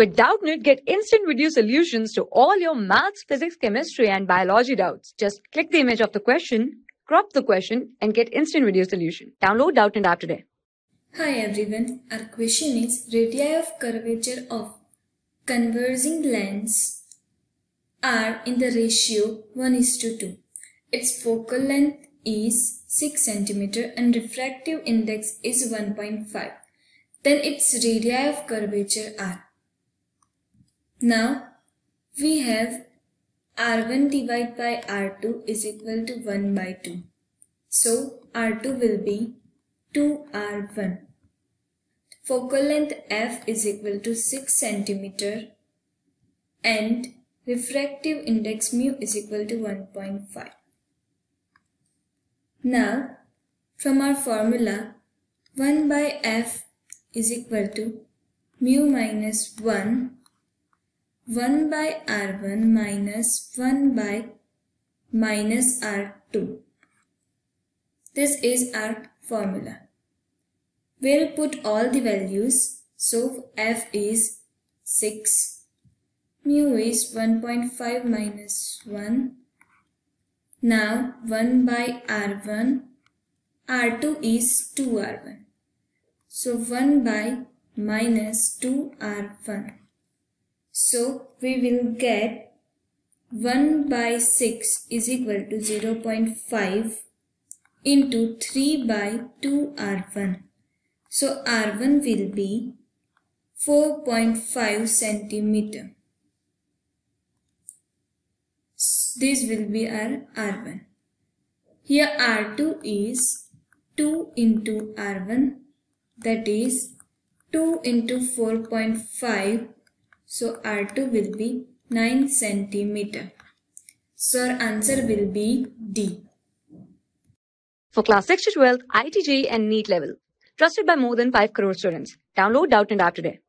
With Doubtnut, get instant video solutions to all your maths, physics, chemistry, and biology doubts. Just click the image of the question, crop the question, and get instant video solution. Download Doubtnut app today. Hi everyone, our question is radii of curvature of converging lens are in the ratio 1 is to 2. Its focal length is 6 cm and refractive index is 1.5. Then its radii of curvature are. Now we have R1 divided by R2 is equal to 1 by 2. So R2 will be 2R1. Focal length f is equal to 6 cm and refractive index mu is equal to 1.5. Now, from our formula, 1 by f is equal to mu minus 1, 1 by r1 minus 1 by minus r2. This is our formula. We'll put all the values. So f is 6, mu is 1.5 minus 1, now 1 by R1, R2 is 2R1. So 1 by minus 2R1. So we will get 1 by 6 is equal to 0 0.5 into 3 by 2R1. So R1 will be 4.5 centimeter this will be our R1. Here R2 is 2 into R1 that is 2 into 4.5 so R2 will be 9 centimeter. So our answer will be D. For class 6 to 12, IIT JEE and NEET level. Trusted by more than 5 crore students. Download Doubtnut app today.